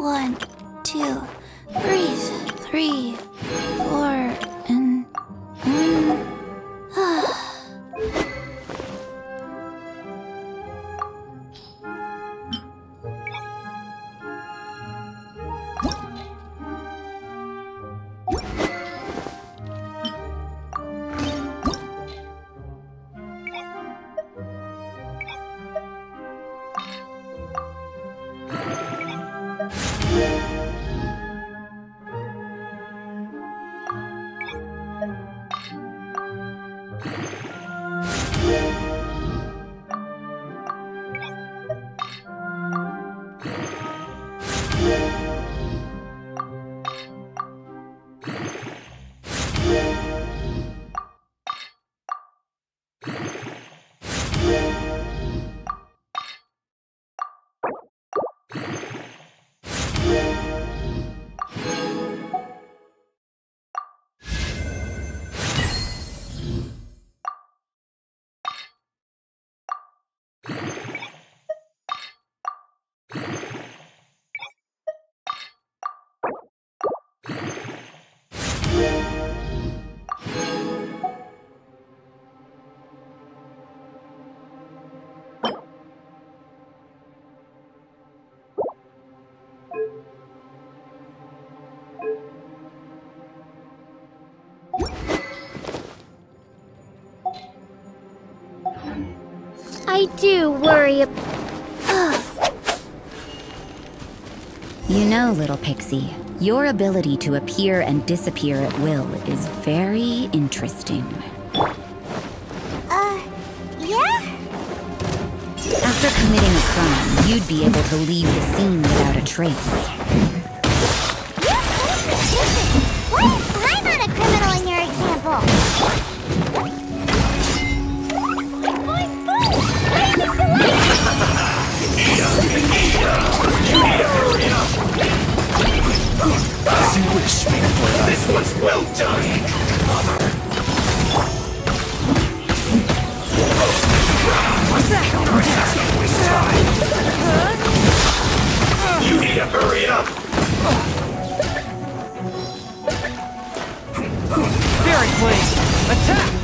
One, two, I do worry ab- You know, little pixie, your ability to appear and disappear at will is very interesting. Uh, yeah? After committing a crime, you'd be able to leave the scene without a trace. As you wish, Bigfoot. This one's well done! Hurry up! Very clean. Attack!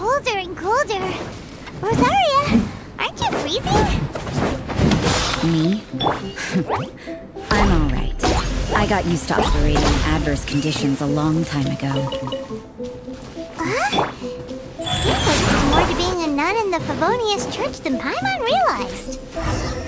Colder and colder. Rosaria, aren't you freezing? Me? I'm alright. I got used to operating in adverse conditions a long time ago. Huh? Seems like there's more to being a nun in the Favonius Church than Paimon realized.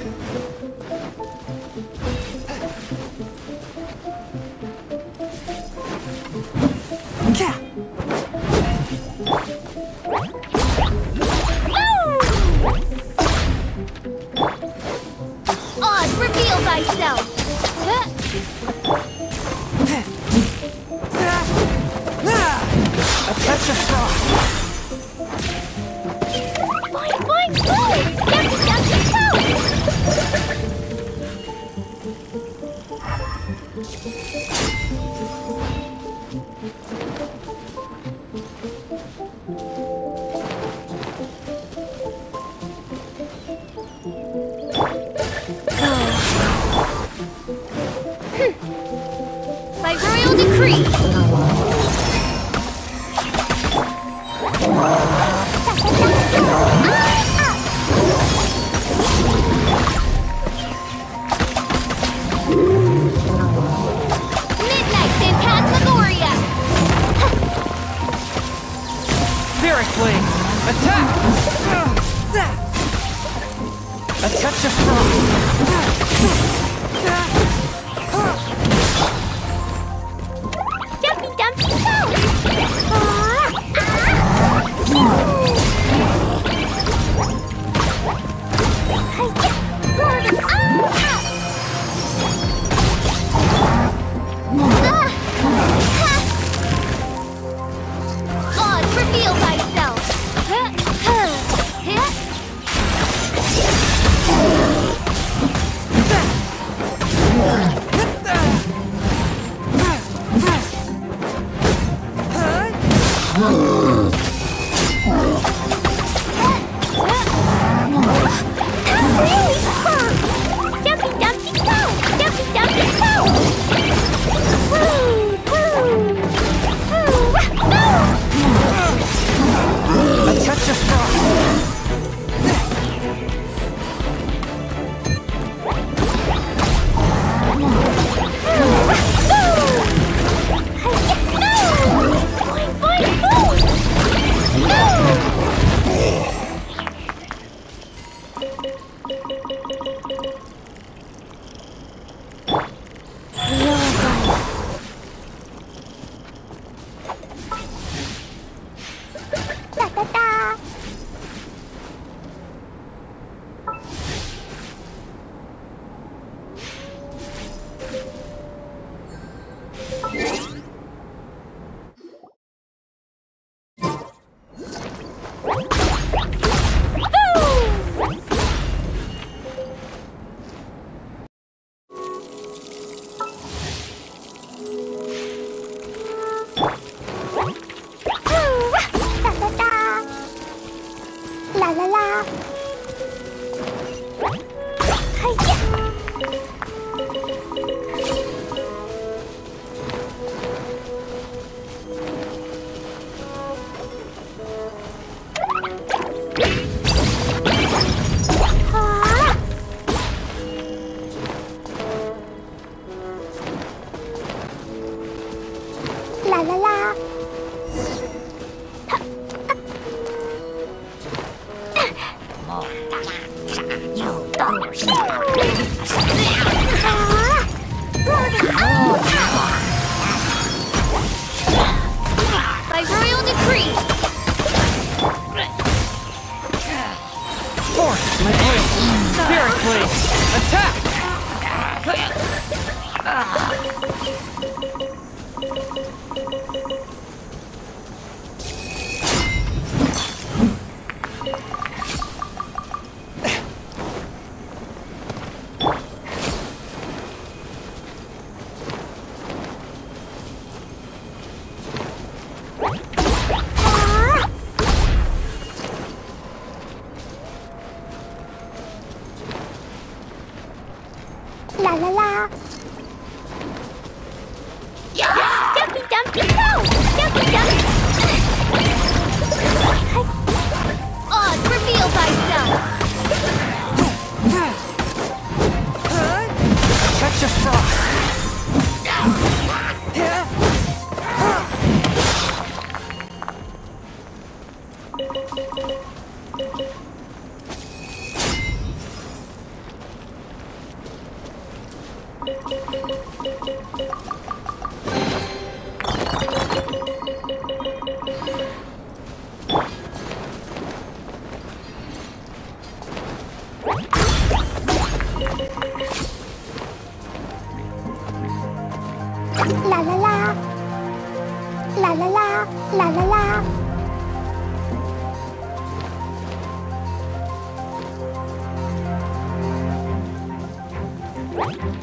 What?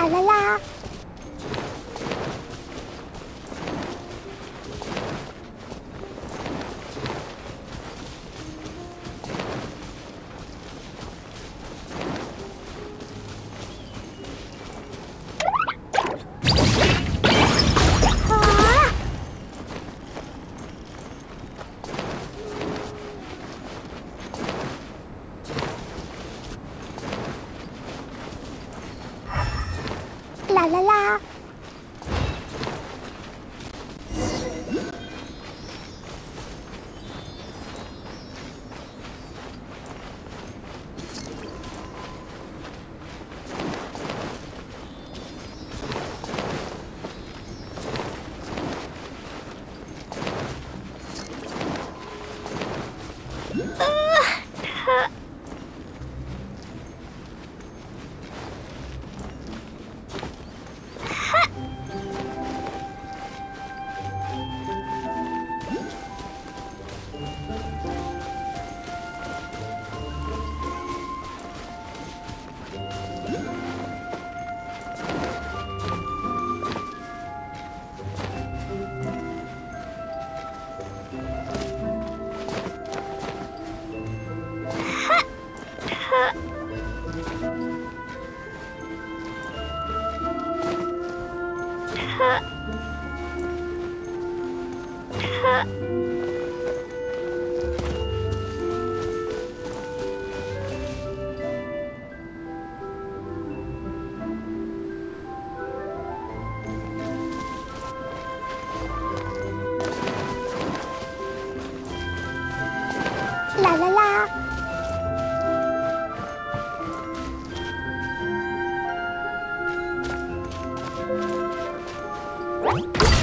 啦啦啦。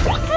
Ah!